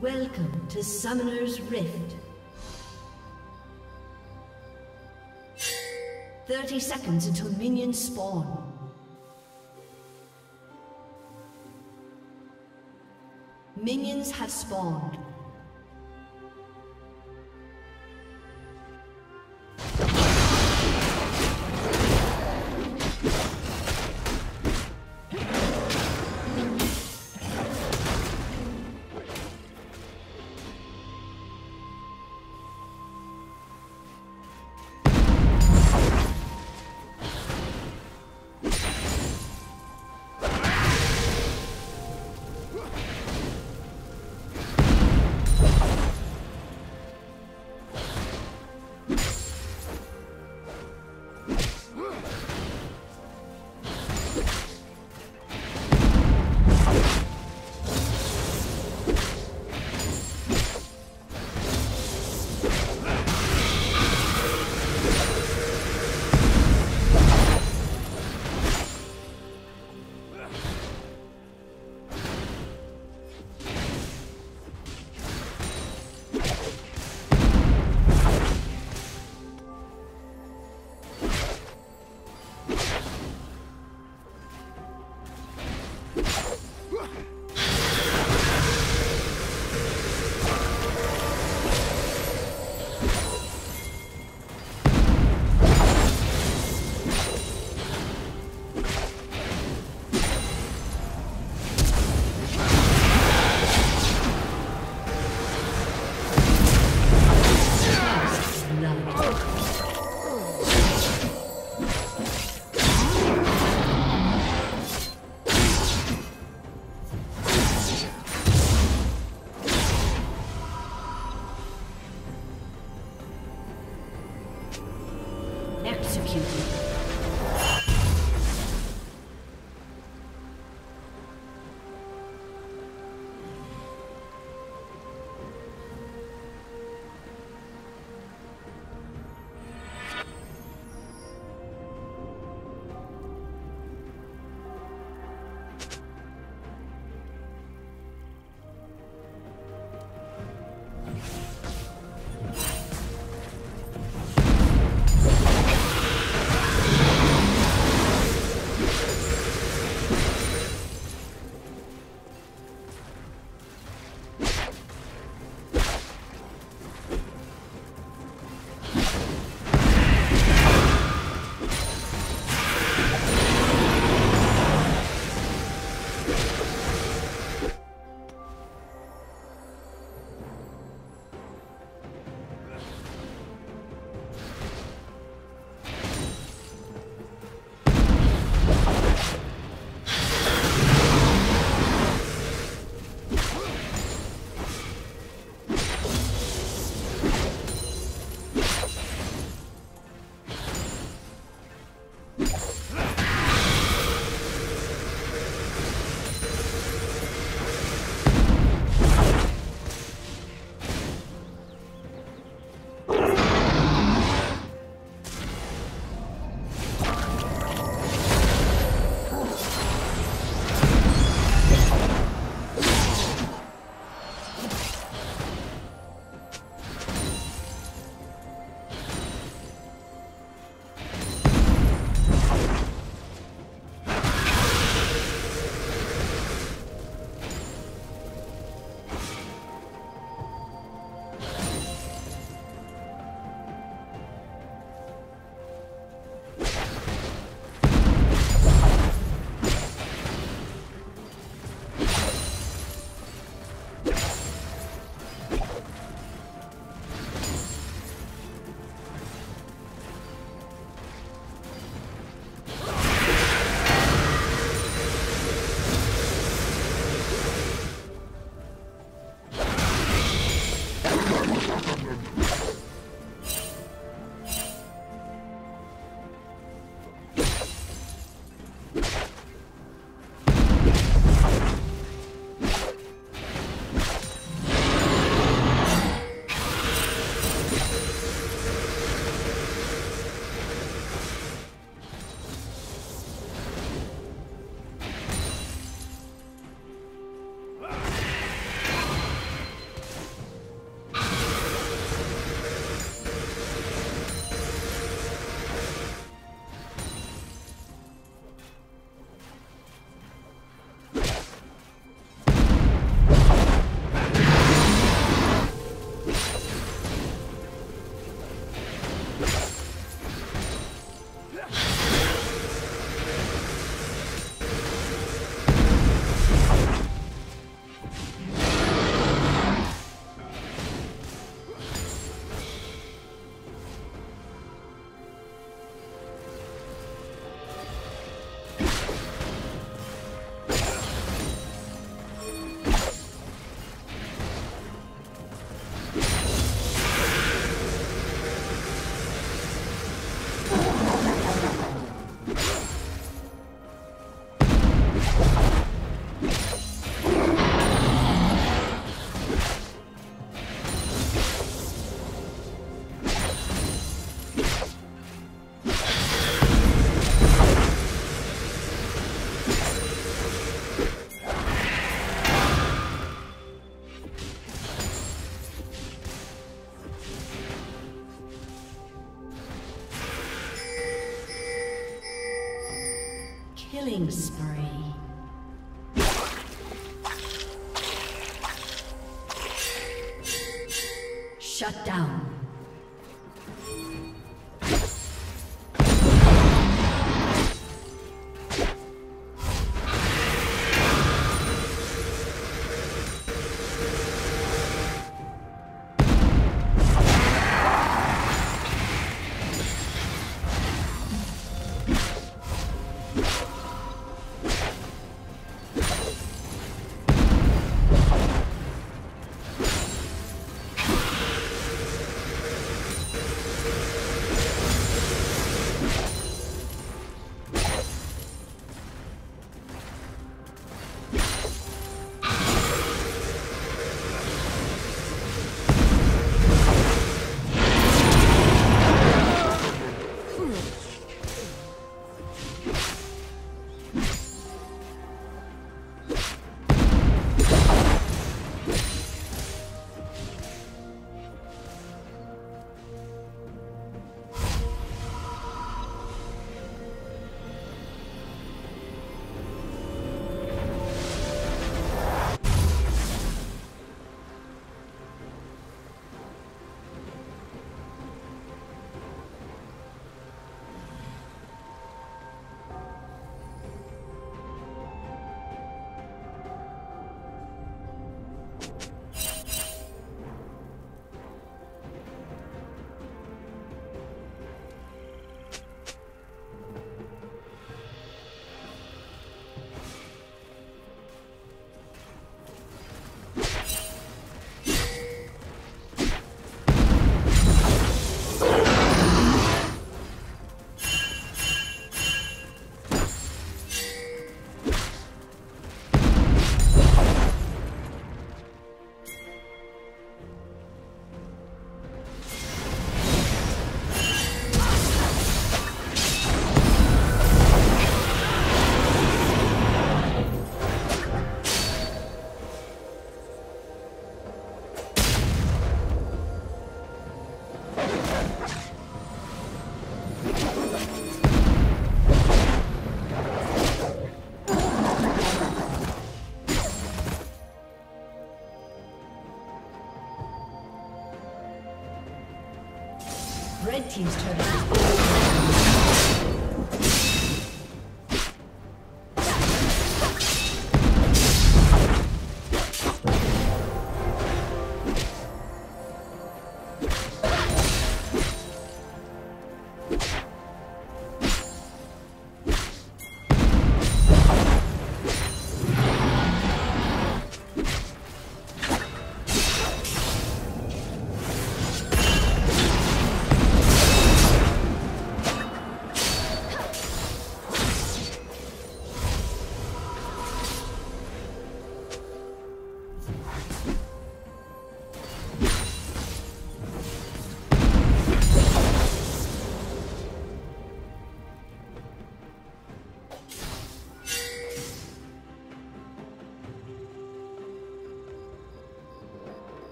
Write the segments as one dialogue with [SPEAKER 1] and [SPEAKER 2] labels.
[SPEAKER 1] Welcome to Summoner's Rift. 30 seconds until minions spawn. Minions have spawned.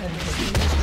[SPEAKER 1] turret has been.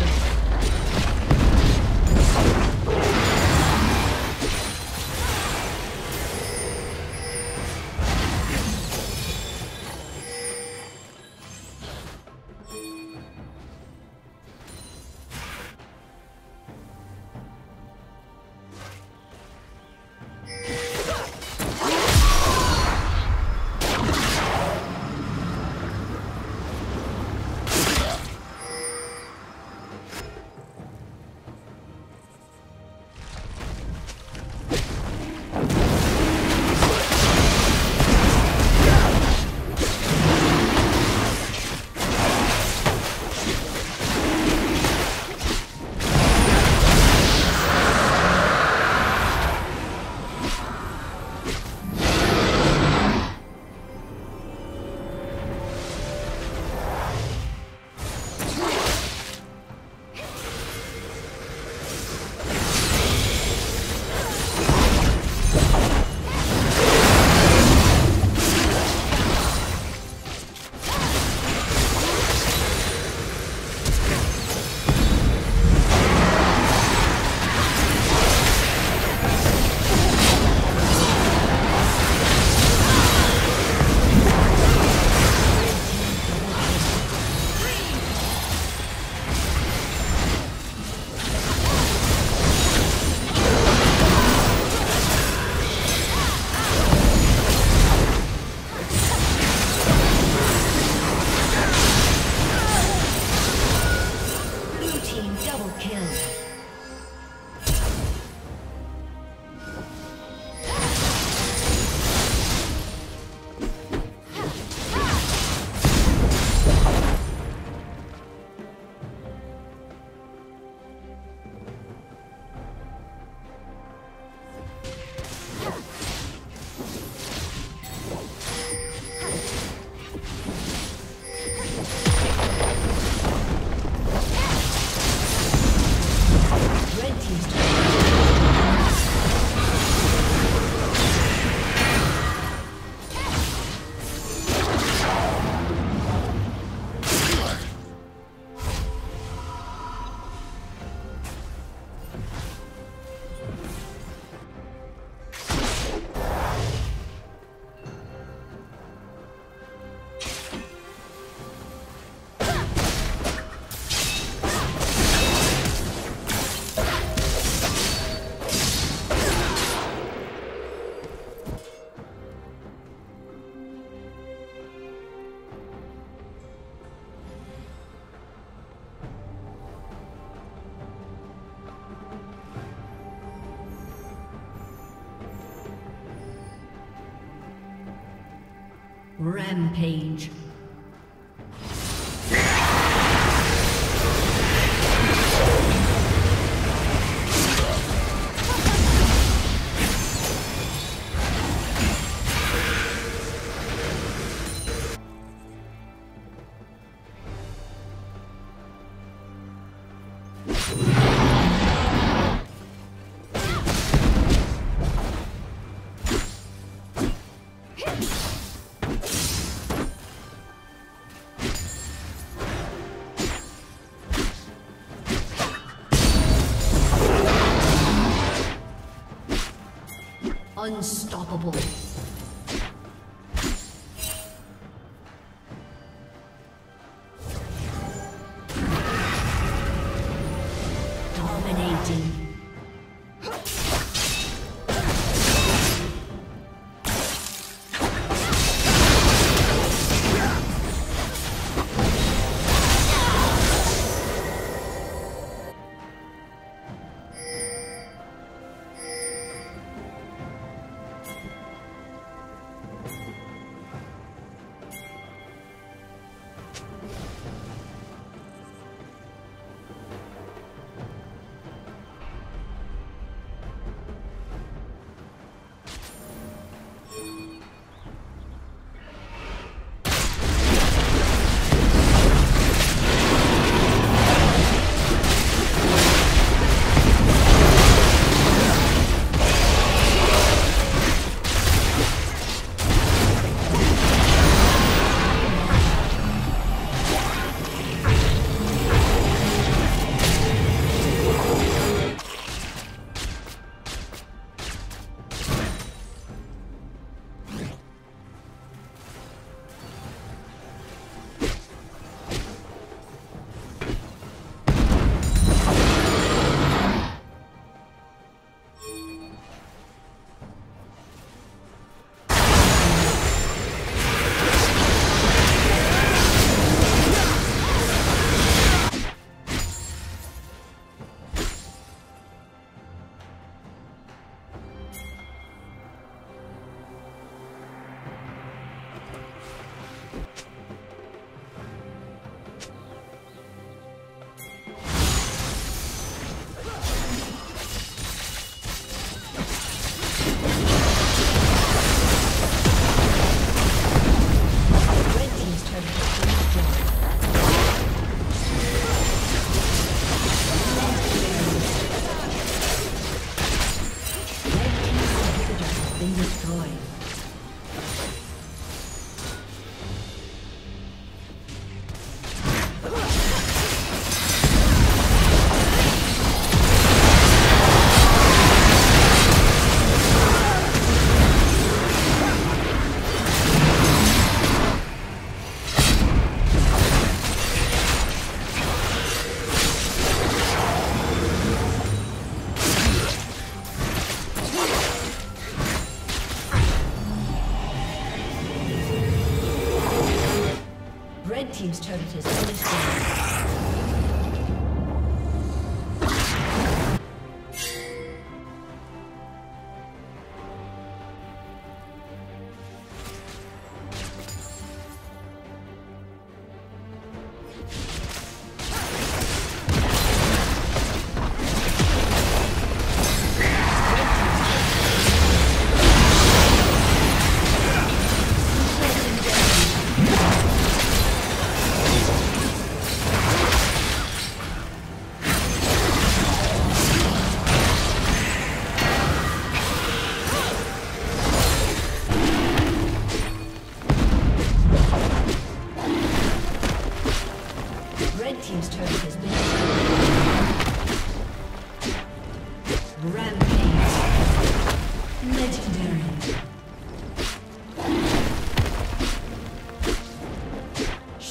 [SPEAKER 1] Rampage. Unstoppable.